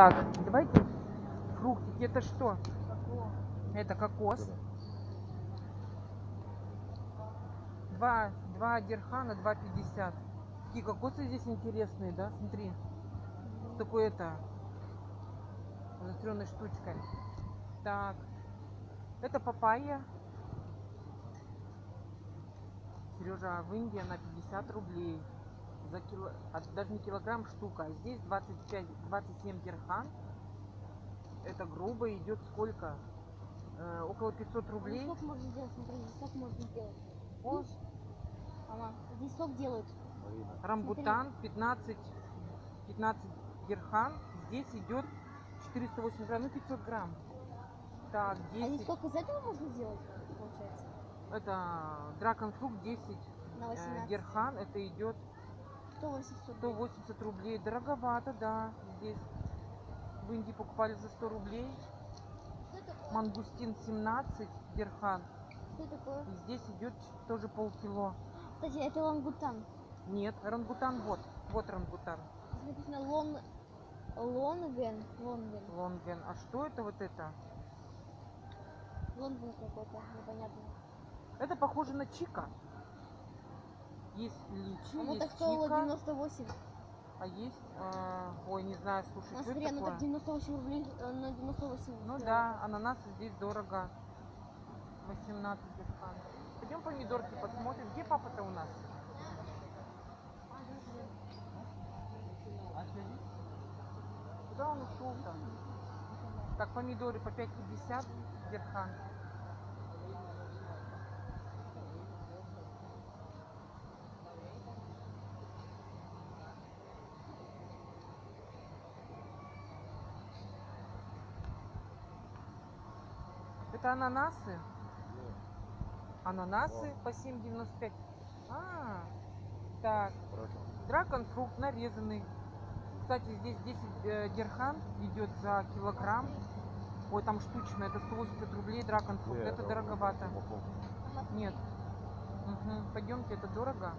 Так, давайте фруктики. Это что? Это кокос. Два, два дирхана, 2,50. Такие кокосы здесь интересные, да? Смотри. Такой это, заостренной штучкой. Так. Это папайя. Сережа, а в Индии она 50 рублей. За кило... а даже не килограмм штука. А здесь 25, 27 дирхан. Это грубо идет сколько? Э, около 500 рублей. Здесь сок можно сделать, смотри, здесь сок можно сделать. О? Мама, здесь сок делают. рамбутан 15, 15 дирхан. Здесь идет 408 грамм, ну 500 грамм. Так, А здесь 10. сок из этого можно сделать, получается? Это дракон фрукт 10 На э, 18. дирхан. Это идет 180 рублей. 180 рублей. Дороговато, да. Здесь в Индии покупали за 100 рублей. Мангустин 17 дирхан. Что такое? И здесь идет тоже полкило. Кстати, это лангутан. Нет, рангутан вот. Вот рангутан. Здесь написано лон... Лонген. Лонген. Лонген. А что это вот это? Лонген какой-то, непонятно. Это похоже на чика. Есть личи, Оно есть так стоило чика, 98. а есть... э, ой, не знаю, слушай, На что смотри, это оно такое? так 98 рублей э, на 98. Ну да, ананасы здесь дорого. 18 дирхан. Пойдем помидорки посмотрим. Где папа-то у нас? Куда он ушел-то? Так, помидоры по 5,50 дирхан. Это ананасы? Ананасы по 7,95. А, так. Дракон фрукт нарезанный. Кстати, здесь 10 э, дирхан идет за килограмм. Ой, там штучно, это 180 рублей дракон фрукт. Это дороговато. Нет. Мгм. Пойдемте, это дорого.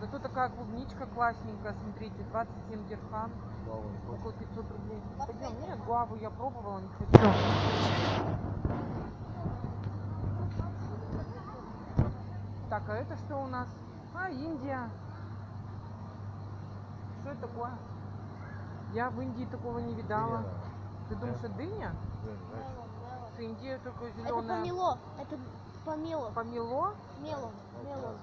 Зато такая клубничка классненькая, смотрите, 27 дирхан, около 500 рублей. Пойдем, нет, гуаву я пробовала, не хочу. Так, а это что у нас? А, Индия. Что это такое? Я в Индии такого не видала. Ты думаешь, это дыня? С Индии только Это зеленая. помело. Это помело. Помело? Мелон. Мелон.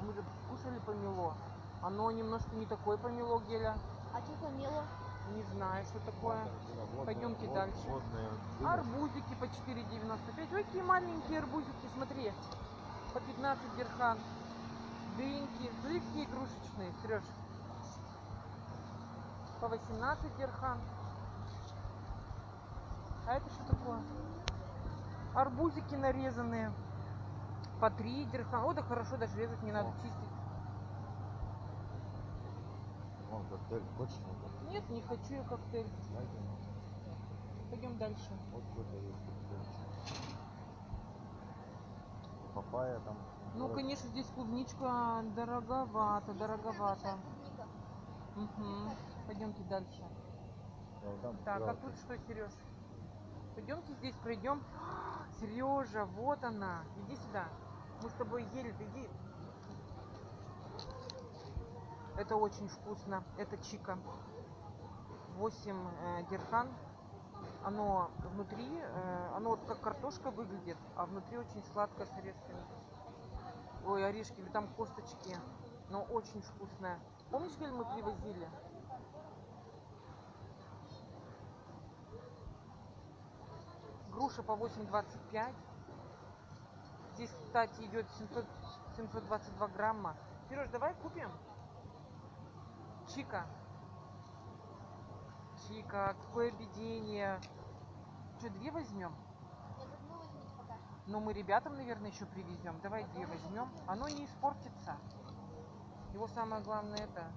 А мы же кушали помело. Оно немножко не такое помело геля. А что помело? Не знаю, что такое. Пойдемте дальше. Арбузики по 4,95. Ой, какие маленькие арбузики, смотри. По 15 дирхан. Дыньки. Смотри, какие игрушечные, Сереж. По 18 дирхан. А это что такое? Арбузики нарезанные. По 3 дирхан. О, да хорошо, даже резать не надо, чистить. Вон коктейль, хочешь? Нет, не хочу я коктейль. Пойдем дальше. Вот какой-то есть коктейль. Папайя там. Ну, сорок. конечно, здесь клубничка дороговато, дороговато. Угу. Пойдемте дальше. Так, а тут что, Сереж? Пойдемте здесь пройдем. Сережа, вот она. Иди сюда. Мы с тобой ели, ты иди. Это очень вкусно. Это чика. 8 э, дирхан. Оно внутри, э, оно вот как картошка выглядит, а внутри очень сладкое с орешками. Ой, орешки, или там косточки. Но очень вкусное. Помнишь, где мы привозили? Груша по 8,25. Здесь, кстати, идет 700, 722 грамма. Сереж, давай купим. Чика. Чика, какое объедение. Что, две возьмем? Ну, мы ребятам, наверное, еще привезем. Давай две возьмем. Оно не испортится. Его самое главное это.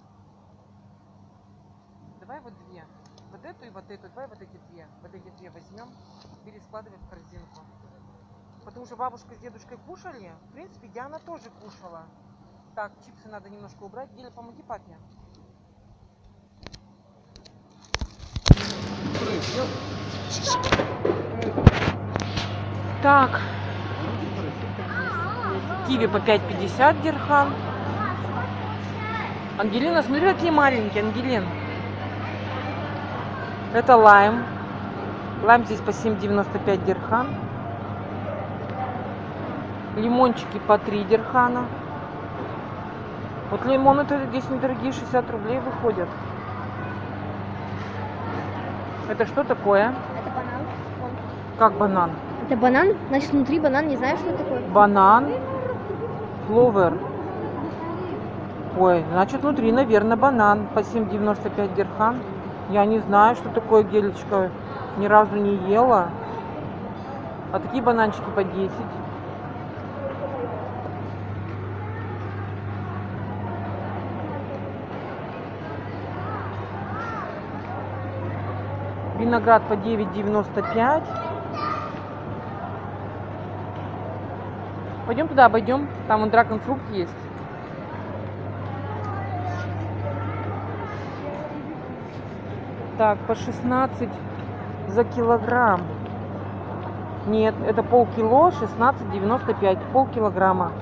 Давай вот две. Вот эту и вот эту. Давай вот эти две. Вот эти две возьмем. Перескладывай в корзинку. Потому что бабушка с дедушкой кушали. В принципе, Диана тоже кушала. Так, чипсы надо немножко убрать. Геля, помоги папе. Так. Киви по 5,50 дирхам. Ангелина, смотри, какие маленькие, Ангелин. Это лайм. Лайм здесь по 7,95 дирхам. Лимончики по 3 дирхана. Вот лимоны-то здесь недорогие, 60 рублей выходят. Это что такое? Это банан. Как банан? Это банан? Значит, внутри банан, не знаю, что это такое. Банан. Фловер. Ой, значит, внутри, наверное, банан по 7,95 дирхан. Я не знаю, что такое гелечка. Ни разу не ела. А такие бананчики по 10. Виноград по 9,95. Пойдем туда, обойдем. Там вон драконфрукт есть. Так, по 16 за килограмм. Нет, это полкило, 16,95. Полкилограмма.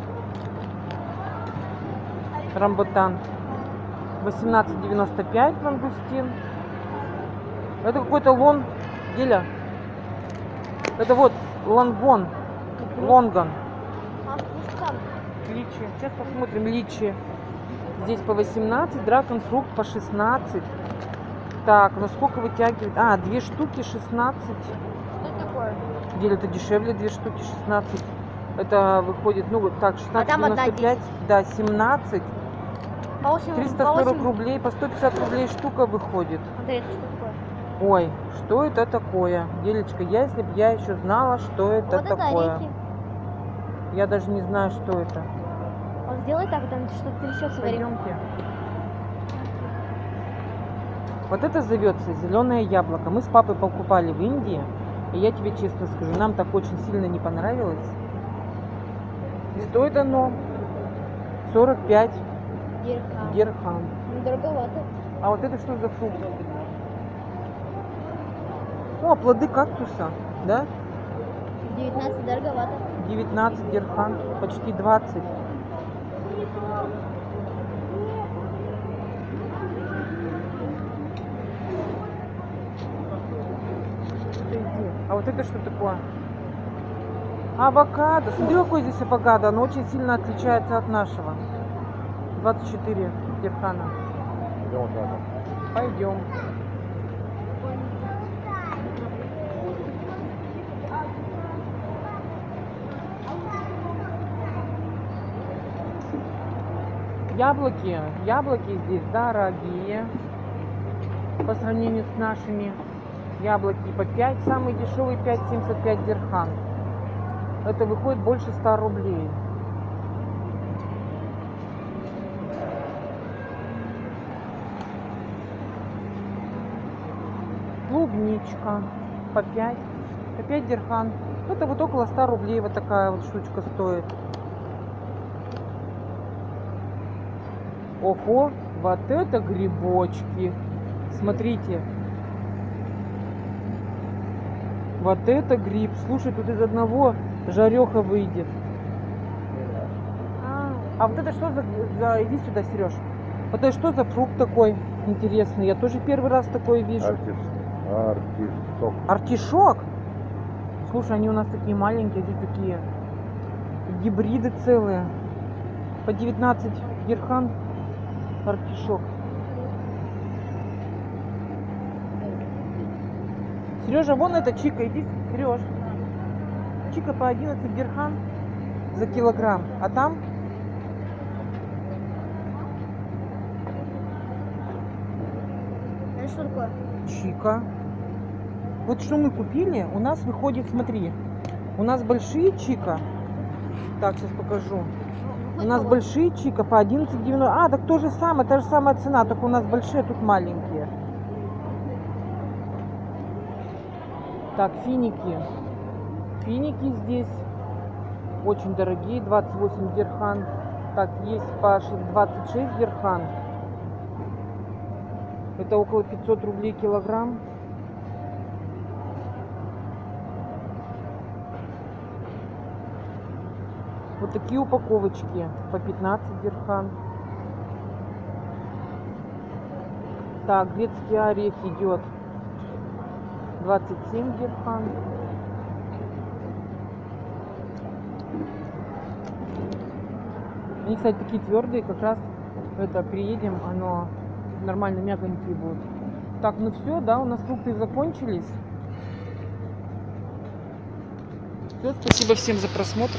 Рамбутан. 18,95 мангустин. Это какой-то лон. Геля. Это вот лонгон. Лонган. А. Личи. Сейчас посмотрим личи. Здесь по 18, дракон фрукт по 16. Так, ну сколько вытягивает? А, две штуки 16. Что такое? Где это дешевле, две штуки 16. Это выходит, ну вот так, А там одна 16,95, да, 17. По 8, 340 по 8... рублей, по 150 рублей штука выходит. Смотри, это что такое? Ой, что это такое? Делечка, я, если бы я еще знала, что это вот это такое. орехи. Я даже не знаю, что это. Вот сделай так, там что-то трясется. Пойдемте. Вот это зовется зеленое яблоко. Мы с папой покупали в Индии. И я тебе честно скажу, нам так очень сильно не понравилось. И стоит оно 45 Дирхам. дирхам. Ну, дороговато. А вот это что за фрукт? О, плоды кактуса, да? 19 дороговато. 19 дирхам, почти 20. А вот это что такое? Авокадо. Смотри, какой здесь авокадо. Оно очень сильно отличается от нашего. 24 дирхана. Так. Пойдем. Яблоки, яблоки здесь дорогие по сравнению с нашими. Яблоки по 5, самый дешевый 5,75 дирхан. Это выходит больше 100 рублей. клубничка по 5, по 5 дирхан. Это вот около 100 рублей вот такая вот штучка стоит. Ого, вот это грибочки. Смотрите. Вот это гриб. Слушай, тут из одного жареха выйдет. А, а вот это что за, за... Иди сюда, Сереж. Вот это что за фрукт такой интересный? Я тоже первый раз такой вижу. Артис. Артисок. Артишок? Слушай, они у нас такие маленькие, здесь такие гибриды целые. По 19 дирхан артишок. Сережа, вон это Чика, иди, Сереж. Чика по 11 дирхан за килограмм. А там Это что такое? Чика. Вот что мы купили, у нас выходит, смотри, у нас большие чика. Так, сейчас покажу. У нас большие чика по 11,90. А, так то же самое, та же самая цена, только у нас большие, тут маленькие. Так, финики. Финики здесь очень дорогие, 28 дирхан. Так, есть по ш- 26 дирхан. Это около 500 рублей килограмм. Вот такие упаковочки по 15 дирхан. Так, грецкий орех идет 27 дирхан. Они, кстати, такие твердые, как раз это приедем, оно нормально мягонькие будут. Так, ну все, да, у нас фрукты закончились. Все, спасибо всем за просмотр.